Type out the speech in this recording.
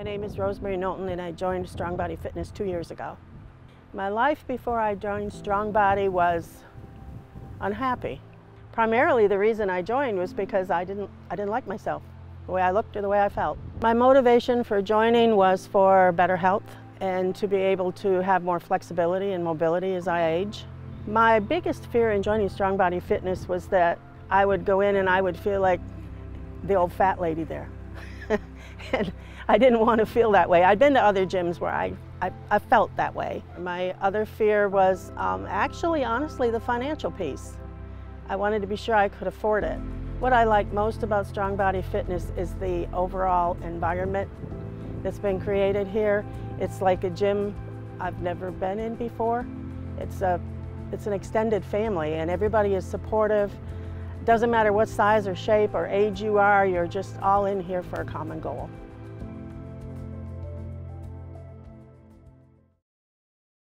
My name is Rosemary Knowlton and I joined StrongBody Fitness two years ago. My life before I joined StrongBody was unhappy. Primarily the reason I joined was because I didn't, I didn't like myself, the way I looked or the way I felt. My motivation for joining was for better health and to be able to have more flexibility and mobility as I age. My biggest fear in joining StrongBody Fitness was that I would go in and I would feel like the old fat lady there. and I didn't want to feel that way. I'd been to other gyms where I, I, I felt that way. My other fear was um, actually, honestly, the financial piece. I wanted to be sure I could afford it. What I like most about StrongBody Fitness is the overall environment that's been created here. It's like a gym I've never been in before. It's, a, it's an extended family and everybody is supportive. Doesn't matter what size or shape or age you are, you're just all in here for a common goal.